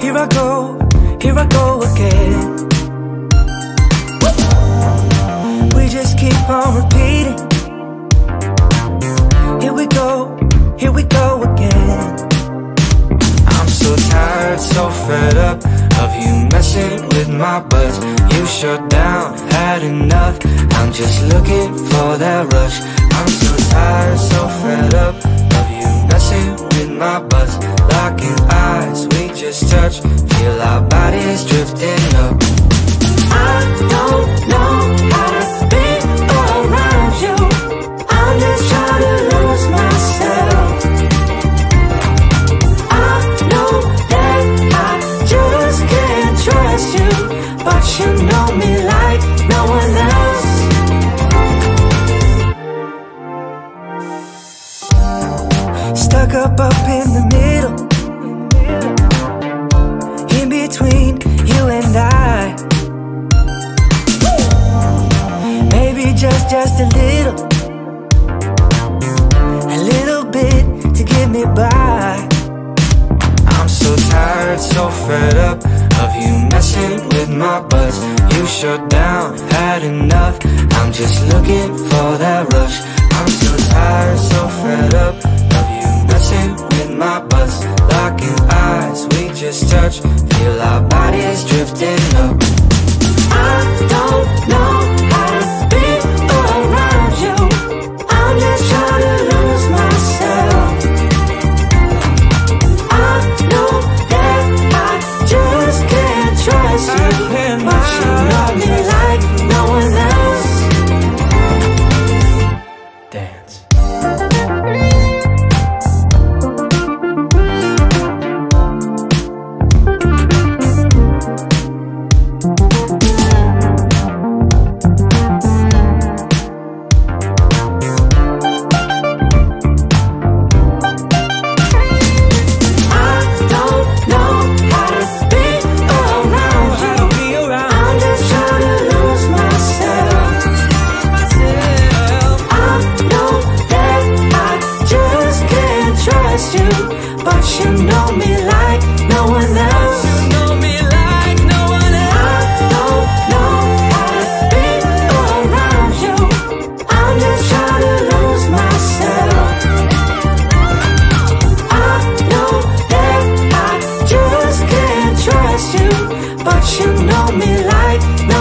Here I go, here I go again on repeating Here we go, here we go again. I'm so tired, so fed up Of you messing with my buzz. You shut down, had enough. I'm just looking for that rush. I'm so tired, so fed up Of you messing with my buzz. Locking eyes, we just touch. Feel our bodies drifting up just, a little A little bit to get me by. I'm so tired, so fed up Of you messing with my buzz. You shut down, had enough. I'm just looking for that rush. I'm so tired, so fed up Of you messing with my buzz. Locking eyes, we just touch. Feel our bodies drifting up you you But you know me like no one else. You know me like no one else. I don't know how to be around you. I'm just trying to lose myself. I know that I just can't trust you But you know me like no one else